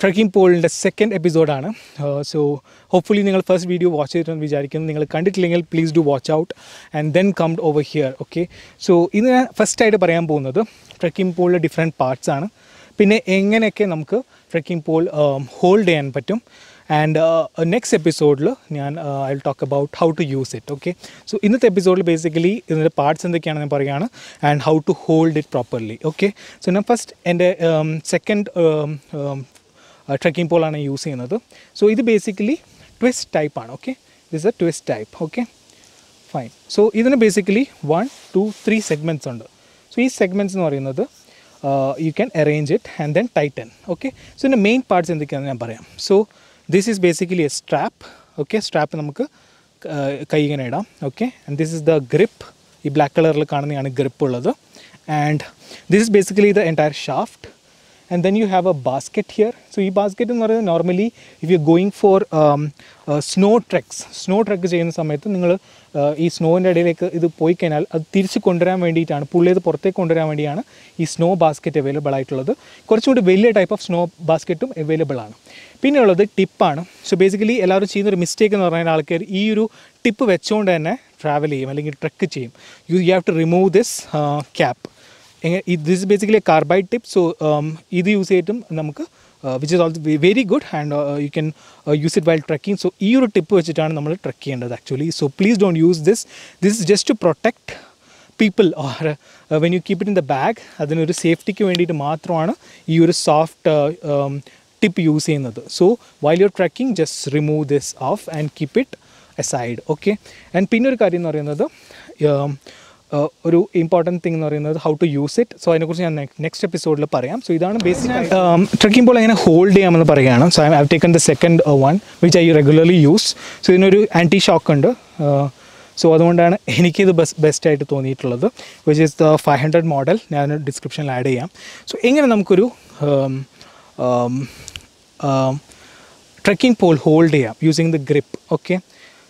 Trekking പോളിന്റെ second എപ്പിസോഡാണ് so hopefully നിങ്ങൾ ഫസ്റ്റ് വീഡിയോ വാച്ച് ചെയ്തിട്ടെന്ന് വിചാരിക്കുന്നു. നിങ്ങൾ കണ്ടിട്ടില്ലെങ്കിൽ please do watch out and then come over here okay so ഇന്ന് ഞാൻ ഫസ്റ്റായിട്ട് പറയാൻ പോകുന്നത് ട്രക്കിംഗ് പോളിലെ ഡിഫറെന്റ് പാർട്സ് ആണ്. പിന്നെ എങ്ങനെയൊക്കെ നമുക്ക് ട്രക്കിംഗ് പോൾ ഹോൾഡ് ചെയ്യാൻ പറ്റും. ആൻഡ് നെക്സ്റ്റ് എപ്പിസോഡിൽ ഞാൻ I will talk about how to use it okay so ഇന്നത്തെ എപ്പിസോഡിൽ ബേസിക്കലി ഇതിന്റെ പാർട്സ് എന്തൊക്കെയാണെന്ന് ഞാൻ പറയുകയാണ് and how to hold it properly okay so ഞാൻ ഫസ്റ്റ് എന്റെ സെക്കൻഡ് ട്രക്കിംഗ് പോളാണ് യൂസ് ചെയ്യുന്നത്. സോ ഇത് ബേസിക്കലി ട്വിസ്റ്റ് ടൈപ്പ് ആണ് okay this a twist type okay fine so ഇതിന് basically one two three segments ഉണ്ട്. സോ ഈ സെഗ്മെന്റ്സ് എന്ന് പറയുന്നത് you can arrange it and then Titan okay so ഇതിന്റെ മെയിൻ പാർട്സ് എന്തൊക്കെയാണെന്ന് ഞാൻ പറയാം. So this is basically a strap okay strap നമുക്ക് കൈ ഇങ്ങനെ ഇടാം okay and this is the grip ഈ ബ്ലാക്ക് കളറിൽ കാണുന്നതാണ് ഗ്രിപ്പ് ഉള്ളത്. And this is basically the entire shaft and then you have a basket here so ഈ basket എന്ന് പറയുന്നത് normally if you going for snow treks snow trek ചെയ്യുന്ന സമയത്ത് നിങ്ങൾ ഈ സ്നോവിന്റെ ഇടയിലേക്ക് ഇത് പോയി കഴിഞ്ഞാൽ അത് തിരിച്ച് കൊണ്ടുവരാൻ വേണ്ടിയിട്ടാണ് പുള്ളി ഇത് പുറത്തേക്ക് കൊണ്ടുവരാൻ വേണ്ടിയാണ് ഈ സ്നോ ബാസ്ക്കറ്റ് അവൈലബിൾ ആയിട്ടുള്ളത്. കുറച്ചുകൂടി വലിയ ടൈപ്പ് ഓഫ് സ്നോ ബാസ്ക്കറ്റും അവൈലബിൾ ആണ്. പിന്നെ ഉള്ളത് ടിപ്പാണ് സോ ബേസിക്കലി എല്ലാവരും ചെയ്യുന്നൊരു മിസ്റ്റേക്ക് എന്ന് പറഞ്ഞാൽ ആൾക്കാർ ഈ ഒരു ടിപ്പ് വെച്ചുകൊണ്ട് തന്നെ ട്രാവൽ ചെയ്യും അല്ലെങ്കിൽ ട്രെക്ക് ചെയ്യും. You have to remove this cap this is basically carbide tip so ഇത് യൂസ് ചെയ്തിട്ടും നമുക്ക് which is also very good and you can use it while trekking so ഈ ഒരു ടിപ്പ് വെച്ചിട്ടാണ് നമ്മൾ ട്രക്ക് ചെയ്യേണ്ടത് actually so please don't use this this is just to protect people or when you keep it in the bag അതിനൊരു സേഫ്റ്റിക്ക് വേണ്ടിയിട്ട് മാത്രമാണ് ഈ ഒരു സോഫ്റ്റ് ടിപ്പ് യൂസ് ചെയ്യുന്നത്. So while your trekking just remove this off and keep it side okay and പിന്നെ ഒരു കാര്യം എന്ന് പറയുന്നത് ഒരു ഇമ്പോർട്ടന്റ് തിങ് എന്ന് പറയുന്നത് how to use it so അതിനെക്കുറിച്ച് ഞാൻ നെക്സ്റ്റ് എപ്പിസോഡിൽ പറയാം. സോ ഇതാണ് ബേസിക് ട്രക്കിംഗ് പോൾ എങ്ങനെ ഹോൾഡ് ചെയ്യാമെന്ന് പറയുകയാണ്. So I have taken the second one which I regularly use so ഇതിനൊരു ആന്റി ഷോക്ക് ഉണ്ട് സോ അതുകൊണ്ടാണ് എനിക്കിത് ബെസ് ബെസ്റ്റായിട്ട് തോന്നിയിട്ടുള്ളത് which is the five hundred model ഞാൻ ഡിസ്ക്രിപ്ഷനിൽ ആഡ് ചെയ്യാം. സോ എങ്ങനെ നമുക്കൊരു ട്രക്കിംഗ് പോൾ ഹോൾഡ് ചെയ്യാം using the grip okay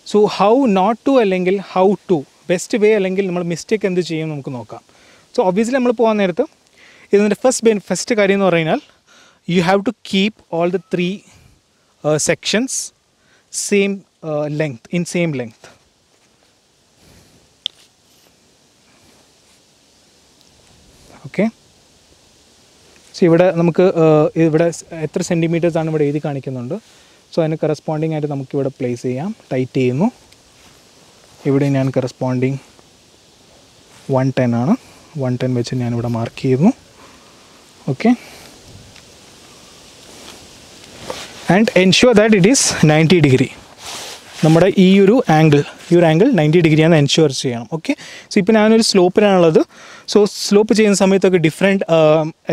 so how not to അല്ലെങ്കിൽ ഹൗ ടു ബെസ്റ്റ് വേ അല്ലെങ്കിൽ നമ്മൾ മിസ്റ്റേക്ക് എന്ത് ചെയ്യും നമുക്ക് നോക്കാം. സോ ഒബ്വിയസ്ലി നമ്മൾ പോകാൻ നേരത്ത് ഇതിന്റെ ഫസ്റ്റ് ബെൻ ഫസ്റ്റ് കാര്യം എന്ന് പറഞ്ഞാൽ you have to keep all the three sections same length in same length okay so ഇവിടെ നമുക്ക് ഇവിടെ എത്ര സെന്റിമീറ്റേഴ്സാണ് ഇവിടെ എഴുതി കാണിക്കുന്നുണ്ട്. സോ അതിന് കറസ്പോണ്ടിങ് ആയിട്ട് നമുക്കിവിടെ പ്ലേസ് ചെയ്യാം. ടൈറ്റ് ചെയ്യുന്നു. ഇവിടെ ഞാൻ കറസ്പോണ്ടിങ് വൺ ടെൻ ആണ്. വൺ ടെൻ വെച്ച് ഞാനിവിടെ മാർക്ക് ചെയ്യുന്നു. Okay and ensure that it is ninety degree നമ്മുടെ ഈ ഒരു ആംഗിൾ ഈ ഒരു ആംഗിൾ നയന്റി ഡിഗ്രിയാണെന്ന് എൻഷുവർ ചെയ്യണം. ഓക്കെ സോ ഇപ്പോൾ ഞാനൊരു സ്ലോപ്പിലാണുള്ളത് സോ സ്ലോപ്പ് ചെയ്യുന്ന സമയത്തൊക്കെ ഡിഫറെന്റ്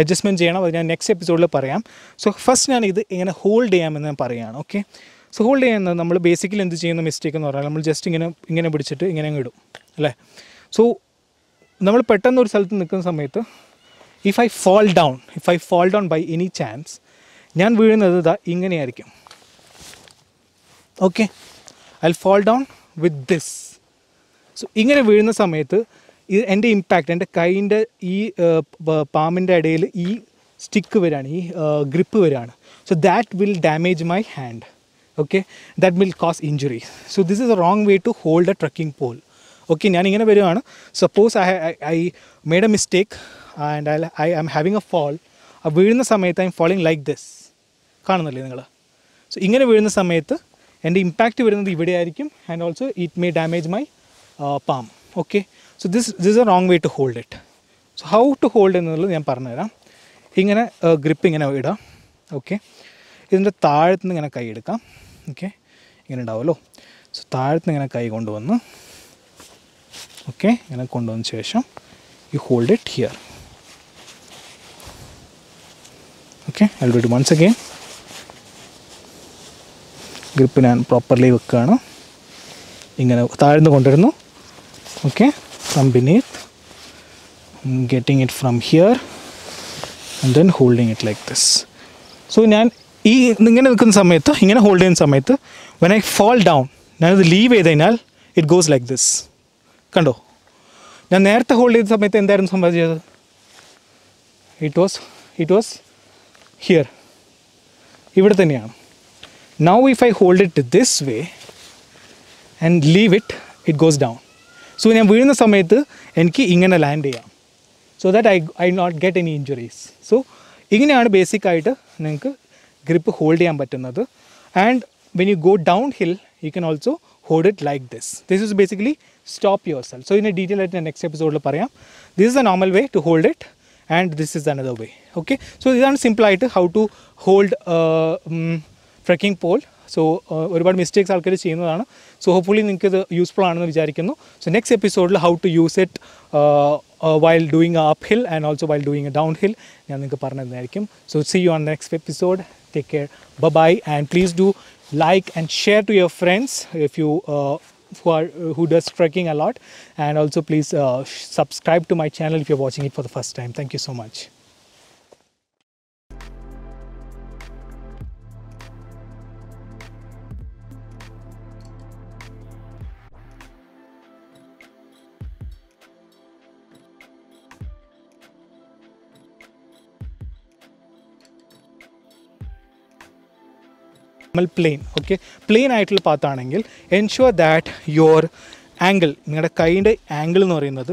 അഡ്ജസ്റ്റ്മെന്റ് ചെയ്യണം. അത് ഞാൻ നെക്സ്റ്റ് എപ്പിസോഡിൽ പറയാം. സോ ഫസ്റ്റ് ഞാൻ ഇത് എങ്ങനെ ഹോൾഡ് ചെയ്യാമെന്ന് ഞാൻ പറയുകയാണ് ഓക്കെ സോ ഹോൾഡ് ചെയ്യുന്നത് നമ്മൾ ബേസിക്കലി എന്ത് ചെയ്യുന്ന? മിസ്റ്റേക്ക് എന്ന് പറഞ്ഞാൽ നമ്മൾ ജസ്റ്റ് ഇങ്ങനെ ഇങ്ങനെ പിടിച്ചിട്ട് ഇങ്ങനെ അങ്ങ് ഇടും അല്ലേ? സോ നമ്മൾ പെട്ടെന്ന് ഒരു സ്ഥലത്ത് നിൽക്കുന്ന സമയത്ത് if I fall down if I fall down by any chance ഞാൻ വീഴുന്നത് ഇതാ ഇങ്ങനെയായിരിക്കും. Okay I fall down with this so ഇങ്ങനെ വീഴുന്ന സമയത്ത് ഇത് എന്റെ ഇമ്പാക്റ്റ് എന്റെ കൈയിന്റെ ഈ പാമ്പിന്റെ ഇടയിൽ ഈ സ്റ്റിക്ക് വരികയാണ് ഈ ഗ്രിപ്പ് വരികയാണ് so that will damage my hand okay that will cause injury so this is a wrong way to hold a trekking pole okay ഞാൻ ഇങ്ങനെ വരികയാണ് suppose I I made a mistake and I I am having a fall ആ വീഴുന്ന സമയത്ത് I am falling like this കാണുന്നില്ലേ നിങ്ങൾ? So ഇങ്ങനെ വീഴുന്ന സമയത്ത് എന്റെ ഇമ്പാക്റ്റ് വരുന്നത് ഇവിടെ ആയിരിക്കും and also it may damage my palm okay so this this a wrong way to hold it so how to hold എന്നുള്ളത് ഞാൻ പറഞ്ഞുതരാം. ഇങ്ങനെ ഗ്രിപ്പ് ഇങ്ങനെ ഇടാം. ഓക്കെ ഇതിന്റെ താഴത്തുനിന്ന് ഇങ്ങനെ കൈ എടുക്കാം. ഓക്കെ ഇങ്ങനെ ഉണ്ടാവുമല്ലോ സോ താഴത്ത് ഇങ്ങനെ കൈ കൊണ്ടുവന്ന് ഓക്കെ ഇങ്ങനെ കൊണ്ടുവന്ന ശേഷം you hold it here okay I do once again grip ഞാൻ പ്രോപ്പർലി വെക്കുകയാണ്. ഇങ്ങനെ താഴ്ന്നു കൊണ്ടുവരുന്നു okay from beneath getting it from here and then holding it like this so ഞാൻ ഈ ഇങ്ങനെ നിൽക്കുന്ന സമയത്ത് ഇങ്ങനെ ഹോൾഡ് ചെയ്യുന്ന സമയത്ത് വെൻ ഐ ഫോൾ ഡൗൺ ഞാനത് ലീവ് ചെയ്ത് കഴിഞ്ഞാൽ ഇറ്റ് ഗോസ് ലൈക്ക് ദിസ് കണ്ടോ? ഞാൻ നേരത്തെ ഹോൾഡ് ചെയ്ത സമയത്ത് എന്തായിരുന്നു സംഭവിച്ചത്? It was it was here ഇവിടെ തന്നെയാണ്. Now if I hold it this way and leave it it goes down so ഞാൻ വീഴുന്ന സമയത്ത് എനിക്ക് ഇങ്ങനെ ലാൻഡ് ചെയ്യാം. So that I I not get any injuries so ഇങ്ങനെയാണ് ബേസിക്കായിട്ട് നിങ്ങൾക്ക് ഗ്രിപ്പ് ഹോൾഡ് ചെയ്യാൻ പറ്റുന്നത്. And when you go downhill you can also hold it like this this is basically stop your self so ഇതിന്റെ detail ആയിട്ട് ഞാൻ next എപ്പിസോഡിൽ പറയാം. This is a normal way to hold it and this is another way okay so ഇതാണ് സിമ്പിളായിട്ട് how to hold trekking pole so ഒരുപാട് mistakes ആൾക്കാർ ചെയ്യുന്നതാണ്. സോ ഹോപ്പ്ഫുള്ളി നിങ്ങൾക്ക് ഇത് യൂസ്ഫുൾ ആണെന്ന് വിചാരിക്കുന്നു. സോ നെക്സ്റ്റ് എപ്പിസോഡിൽ how to use it while doing a up hill and also while doing a down hill ഞാൻ നിങ്ങൾക്ക് പറഞ്ഞു തന്നായിരിക്കും so see you on next episode take care bye and please do like and share to your friends if you uh, who are who does trekking a lot and also please uh, subscribe to my channel if you're watching it for the first time thank you so much നമ്മൾ plain okay plain ആയിട്ടുള്ള പാത്താണെങ്കിൽ ensure that your angle നിങ്ങളുടെ കൈന്റെ angle എന്ന് പറയുന്നത്